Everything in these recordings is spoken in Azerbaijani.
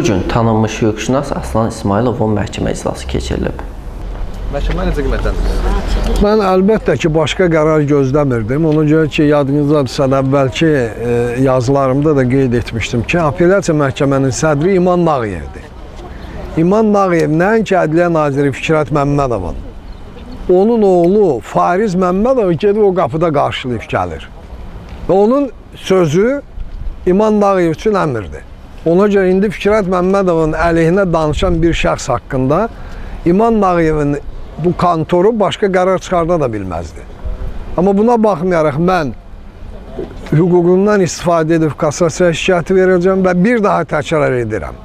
Bu gün tanınmış hüquqşünas Aslan İsmayılovun məhkəmə iclası keçirilib. Məhkəmə necə qiymətləndirir? Mən əlbəttə ki, başqa qərar gözləmirdim. Ona görə ki, yadınızdadırsa da əvvəlki e, yazılarımda da qeyd etmişdim ki, apellyasiya məhkəmənin sədri İman Nağıyevdir. İman Nağıyev nəinki Ədliyyə Naziri Fikrət Məmmədovun, onun oğlu Fariz Məmmədov gedib o qapıda qarşılayıb gəlir. Və onun sözü İman Nağıyev üçün əmrdir. Ona görə indi Fikrət Məmmədovun əleyhinə danışan bir şəxs haqqında İman Nağıyevin bu kontoru başqa qərar çıxarda da bilməzdi. Amma buna baxmayaraq mən hüququndan istifadə edib kassasiya şikayəti verəcəm və bir daha təkrar edirəm.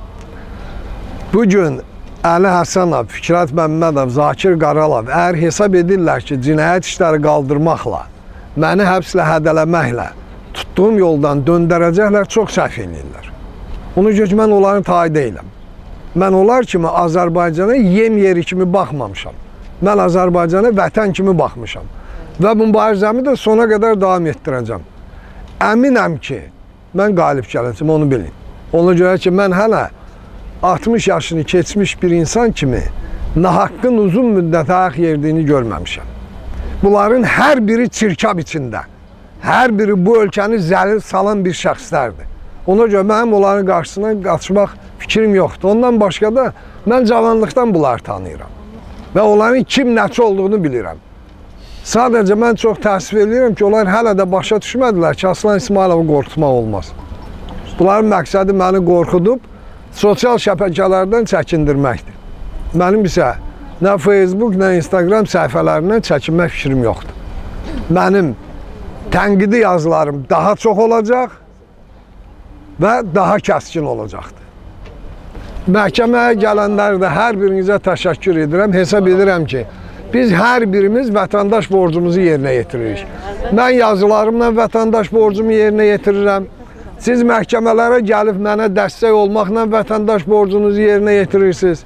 Bu gün Əli Həsənov, Fikrət Məmmədov, Zakir Qaralov əgər hesab edirlər ki, cinayət işləri qaldırmaqla, məni həbslə hədələməklə tutduğum yoldan döndərəcəklər, çox səhv eləyirlər. Ona görə ki, mən onların tayı deyiləm. Mən onlar kimi Azərbaycana yem yeri kimi baxmamışam. Mən Azərbaycana vətən kimi baxmışam. Və mübarizəmi də sona qədər davam etdirəcəm. Əminəm ki, mən qalib gələcəm, onu bilin. Ona görə ki, mən hələ 60 yaşını keçmiş bir insan kimi nahaqqın uzun müddət ayaq yerdiyini görməmişəm. Bunların hər biri çirkab içində, hər biri bu ölkəni zəlil salan bir şəxslərdir. Ona görə mənim onların qarşısına qaçmaq fikrim yoxdur. Ondan başqa da mən cavanlıqdan bunları tanıyıram. Və onların kim nəçi olduğunu bilirəm. Sadəcə mən çox təəssüf edirəm ki, onlar hələ də başa düşmədilər ki, Aslan İsmailovu qorxutmaq olmaz. Bunların məqsədi məni qorxudub, sosial şəbəkələrdən çəkindirməkdir. Mənim isə nə Facebook, nə Instagram səhifələrindən çəkinmək fikrim yoxdur. Mənim tənqidi yazılarım daha çox olacaq və daha kəskin olacaqdır. Məhkəməyə gələnlər də hər birinizə təşəkkür edirəm. Hesab edirəm ki, biz hər birimiz vətəndaş borcumuzu yerinə yetiririk. Mən yazılarımla vətəndaş borcumu yerinə yetirirəm. Siz məhkəmələrə gəlib mənə dəstək olmaqla vətəndaş borcunuzu yerinə yetirirsiniz.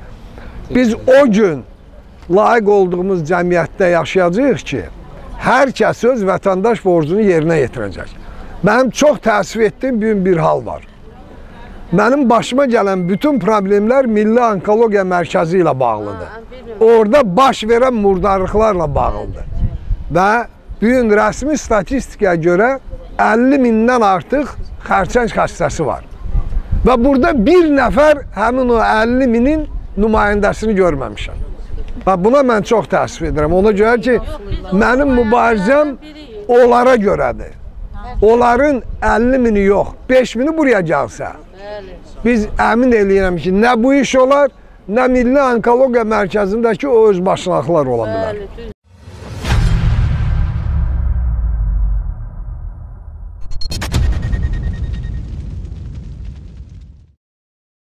Biz o gün layiq olduğumuz cəmiyyətdə yaşayacağıq ki, hər kəs öz vətəndaş borcunu yerinə yetirəcək. Mənim çox təəssüf etdiyim bir, bir hal var. Mənim başıma gələn bütün problemlər Milli Onkologiya Mərkəzi ilə bağlıdır. Orada baş verən murdarlıqlarla bağlıdır. Və bu gün rəsmi statistikaya görə 50 mindən artıq xərçəng xəstəsi var. Və burada bir nəfər həmin o 50 minin nümayəndəsini görməmişəm. Və buna mən çox təəssüf edirəm. Ona görə ki, mənim mübarizəm onlara görədir. Onların 50 mini yox, 5 mini buraya gəlsə, biz əmin eləyirəm ki, nə bu iş olar, nə Milli Onkologiya Mərkəzindəki o özbaşınaqlar ola bilər.